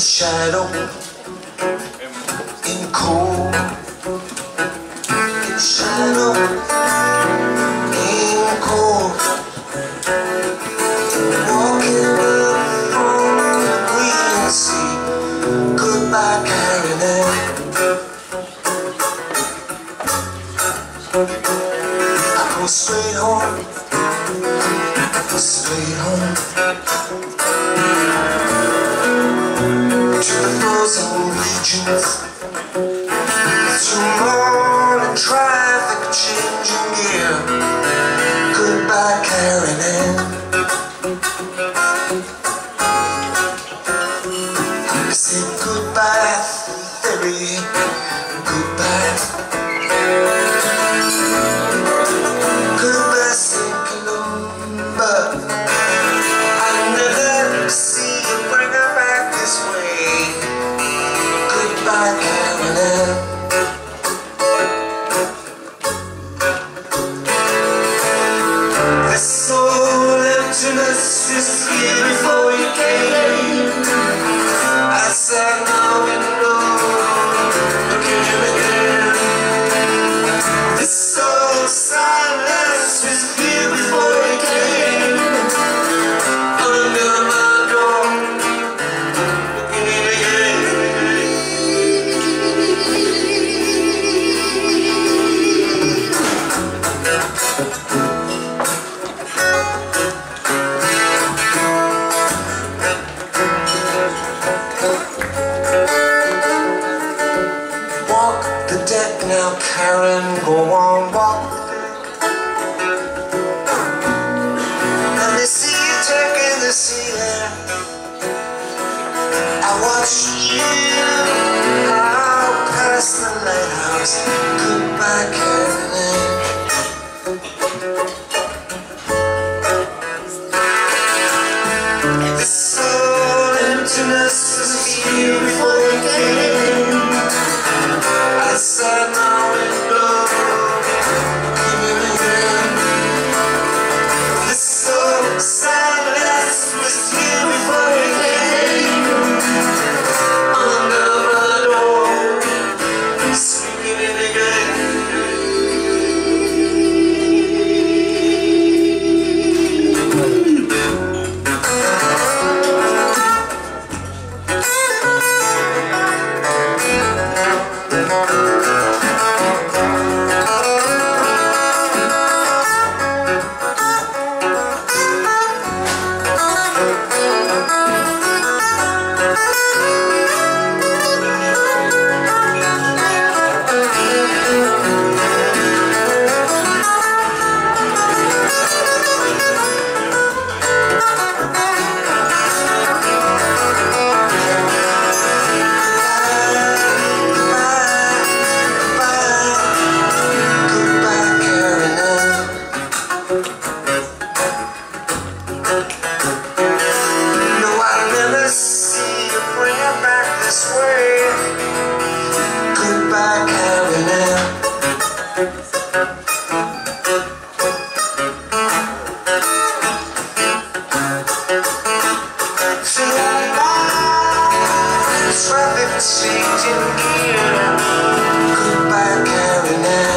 in shadow, in cold, in shadow, in cold. Walking up from the green sea, goodbye, Karin I go straight home, I go straight home. I said goodbye Goodbye Goodbye I the deck now, Karin, go on, walk the deck. Let me see you taking the sea air. I watch you out past the lighthouse. Goodbye, Karin. This soul emptiness is here that sings in ear. Goodbye, Karin.